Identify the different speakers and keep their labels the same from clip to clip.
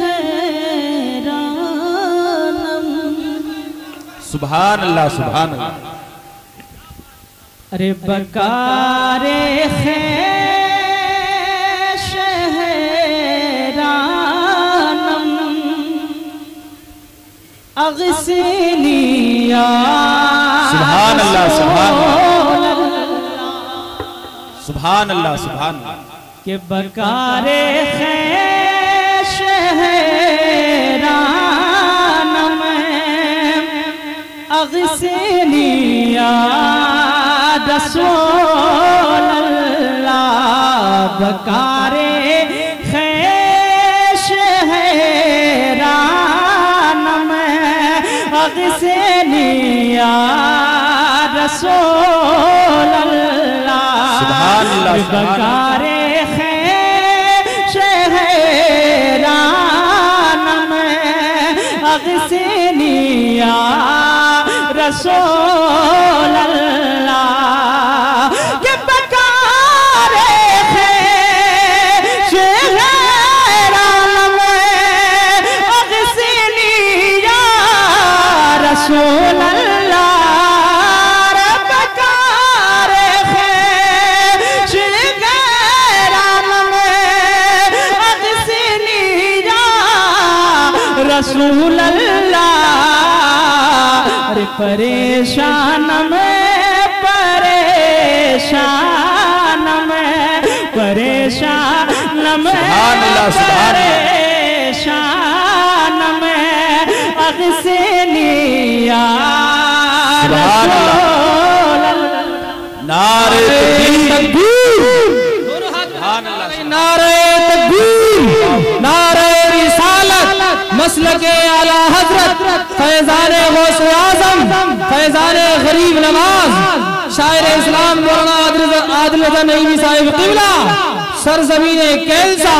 Speaker 1: حیرانم
Speaker 2: سبحان اللہ سبحان اللہ۔
Speaker 1: ارے بکار خیش حیرانم اغسنی یا
Speaker 2: سبحان اللہ سبحان اللہ۔ سبحان اللہ سبحان اللہ۔
Speaker 1: کہ بکار خیش حیرانم اغسنی یا رسول اللہ، بکار خیش حیرانم اغسنی یا رسول اللہ۔
Speaker 2: اللہ، سبحان اللہ۔
Speaker 1: بکار خیش حیرانم اغسنی یا رسول پریشان میں پریشان میں پریشان میں۔ پریشان میں اغسنی یا۔ رسول اللہ
Speaker 2: نعرہ تکبیر
Speaker 3: نعرہ مسلک اعلی حضرت فیضان غوث اعظم فیضان غریب نواز شاعر اسلام مولانا عادل- رضا نعیمی صاحب قبلہ سرزمین کیلسا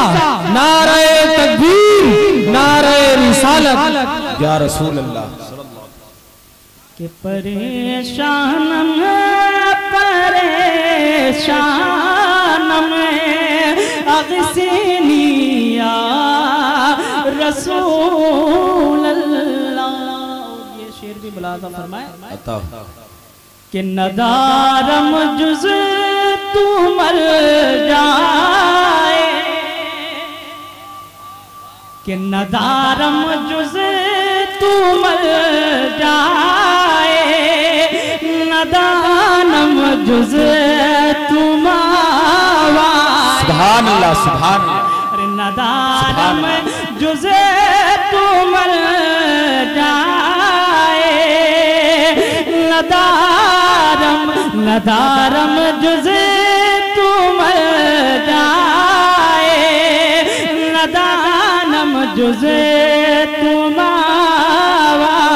Speaker 3: نعرہ تکبیر نعرہ رسالت۔
Speaker 2: یا رسول اللہ۔
Speaker 1: کہ پریشان میں پریشان میں اغسنی یا رسول اللہ یہ شعر بھی ملازم فرمائے
Speaker 2: عطا
Speaker 1: کہ ندارم جز تو مر جائے۔ کہ ندارم جز تو مر جائے۔ ندانم جز تم آوائے
Speaker 2: سبحان اللہ سبحان اللہ۔
Speaker 1: ندارم جز ندارم ندارم جز تم جائے ندانم جز تم آوائے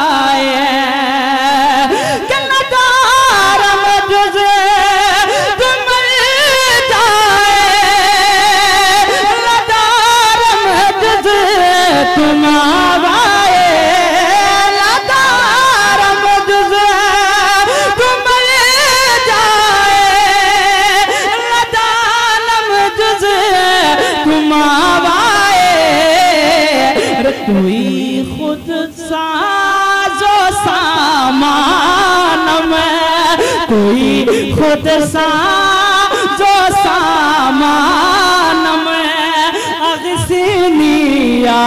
Speaker 1: کوئی خود ساز و سامان میں اغسنی یا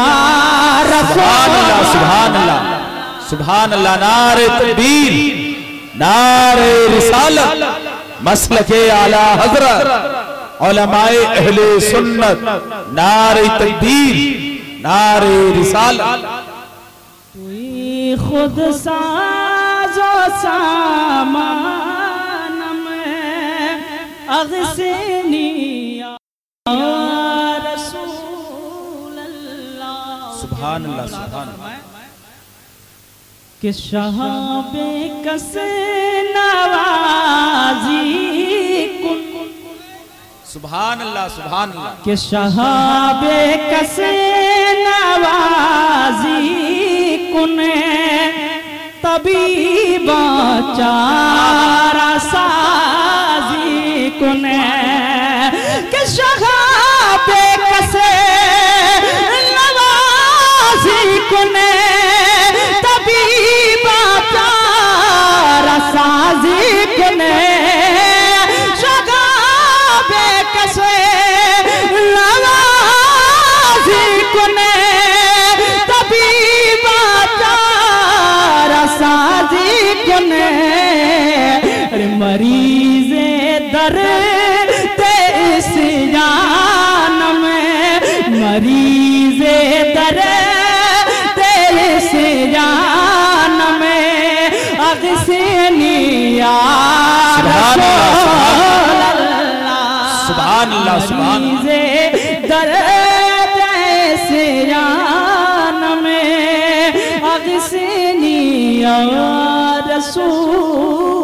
Speaker 2: سبحان اللہ سبحان اللہ سبحان اللہ نعرہ تکبیر نعرہ رسالت مسلک اعلی حضرت علماء اہل سنت نعرہ تکبیر نعرہ رسالت۔
Speaker 1: کوئی خود ساز و سامان اغسنی یا رسول اللہ
Speaker 2: سبحان اللہ. سبحان اللہ.
Speaker 1: کہ شہاب کس نوازی کن.
Speaker 2: سبحان اللہ سبحان اللہ.
Speaker 1: کہ شہاب کس نوازی کن. طبیبا چارا کہ شغاب کسے نوازی کنے طبیب پیار سازی کنے۔ شغاب کسے نوازی کنے طبیب پیار سازی کنے۔ مریض در اس جان میں مریض در اس جان میں اغسنی یا رسول
Speaker 2: اللہ، سبحان اللہ سبحان اللہ
Speaker 1: مریض در اس جان میں اغسنی یا رسول۔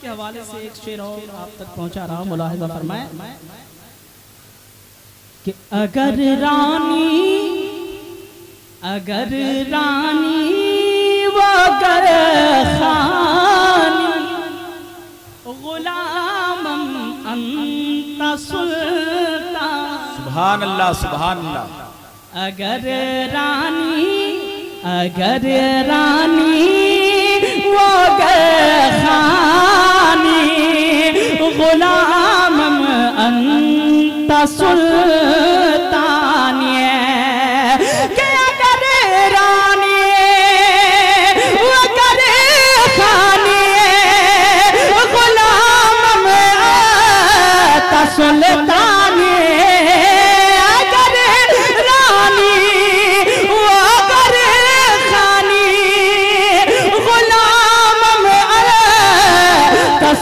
Speaker 1: کے حوالے سے ایک شعر اور آپ تک پہنچا رہا ہوں۔ ملاحظہ فرمائیں کہ اگر رانی اگر رانی و اگر خانی غلامم انت سلطان۔
Speaker 2: سبحان اللہ سبحان اللہ
Speaker 1: اگر رانی اگر رانی راني غلام تسلي ڪڏهن راني ڪڏهن راني غلام تسل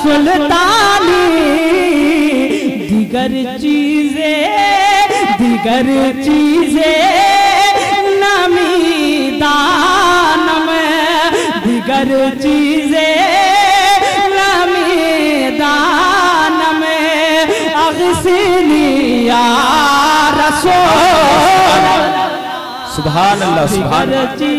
Speaker 1: سلطانی دیگر چیزیں دیگر چیزیں نامی دان میں دیگر چیزیں نامی دان میں اغسلی یا رسول
Speaker 2: سبحان اللہ سبحان اللہ۔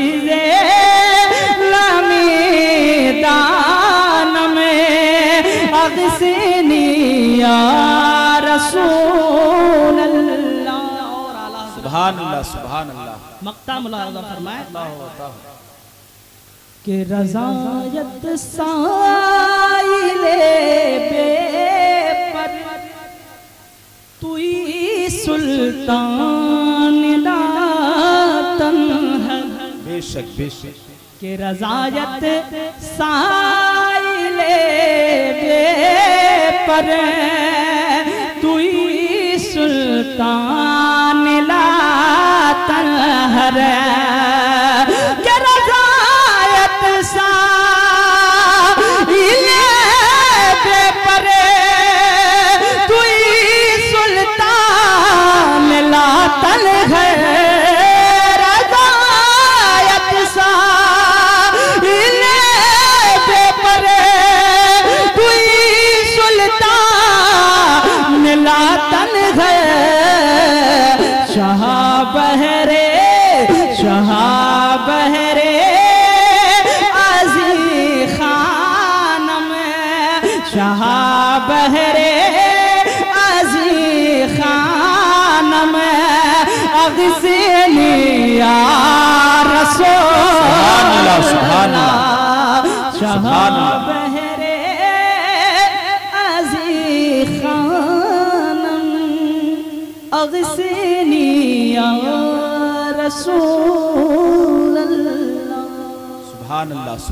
Speaker 1: اغسنی یا رسول اللہ۔
Speaker 2: سبحان اللہ سبحان اللہ۔
Speaker 1: مقتہ ملاحظہ فرمائے۔ کہ رضایت سائل بے پر توی سلطان لاتن ہے۔
Speaker 2: بے شک بے شک۔
Speaker 1: کہ رضایت سائل پر تو ہی سلطان شاہ بہرے عزی خان میں شاہ بہرے عزی خان میں اغسلی یا رسول
Speaker 2: سبحان اللہ، سبحان اللہ، سبحان اللہ۔
Speaker 1: رسول اللہ
Speaker 2: سبحان اللہ